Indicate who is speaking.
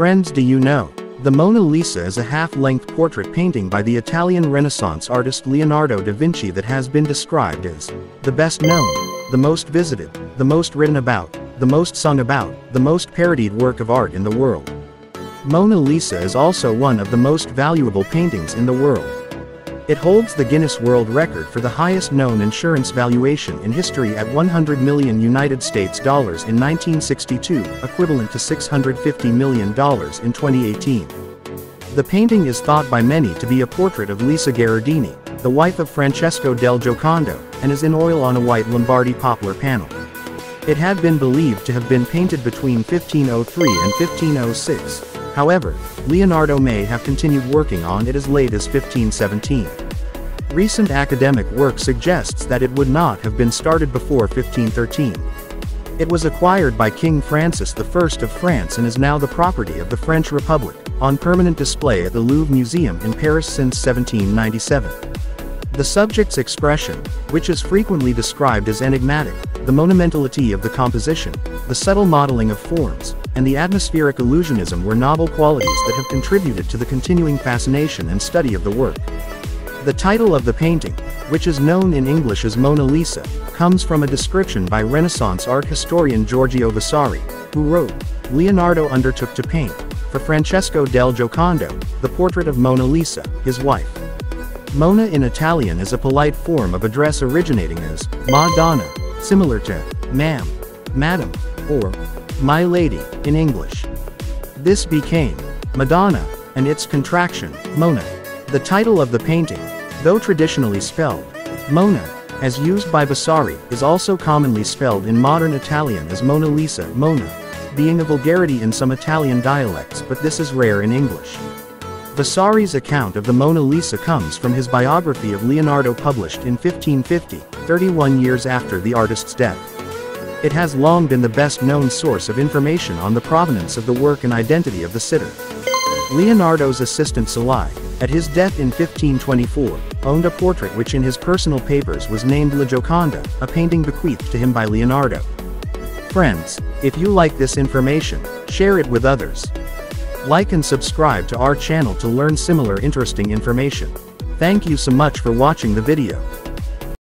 Speaker 1: Friends do you know? The Mona Lisa is a half-length portrait painting by the Italian Renaissance artist Leonardo da Vinci that has been described as the best known, the most visited, the most written about, the most sung about, the most parodied work of art in the world. Mona Lisa is also one of the most valuable paintings in the world. It holds the Guinness World Record for the highest known insurance valuation in history at 100 million United States dollars in 1962, equivalent to $650 million in 2018. The painting is thought by many to be a portrait of Lisa Gherardini, the wife of Francesco del Giocondo, and is in oil on a white Lombardy poplar panel. It had been believed to have been painted between 1503 and 1506, However, Leonardo may have continued working on it as late as 1517. Recent academic work suggests that it would not have been started before 1513. It was acquired by King Francis I of France and is now the property of the French Republic, on permanent display at the Louvre Museum in Paris since 1797. The subject's expression, which is frequently described as enigmatic, the monumentality of the composition, the subtle modeling of forms, and the atmospheric illusionism were novel qualities that have contributed to the continuing fascination and study of the work. The title of the painting, which is known in English as Mona Lisa, comes from a description by Renaissance art historian Giorgio Vasari, who wrote, Leonardo undertook to paint, for Francesco del Giocondo, the portrait of Mona Lisa, his wife. Mona in Italian is a polite form of address originating as Madonna, similar to ma'am, madam, or my Lady, in English. This became Madonna, and its contraction, Mona. The title of the painting, though traditionally spelled Mona, as used by Vasari, is also commonly spelled in modern Italian as Mona Lisa, Mona, being a vulgarity in some Italian dialects but this is rare in English. Vasari's account of the Mona Lisa comes from his biography of Leonardo published in 1550, 31 years after the artist's death. It has long been the best known source of information on the provenance of the work and identity of the sitter. Leonardo's assistant Salai, at his death in 1524, owned a portrait which in his personal papers was named La Gioconda, a painting bequeathed to him by Leonardo. Friends, if you like this information, share it with others. Like and subscribe to our channel to learn similar interesting information. Thank you so much for watching the video.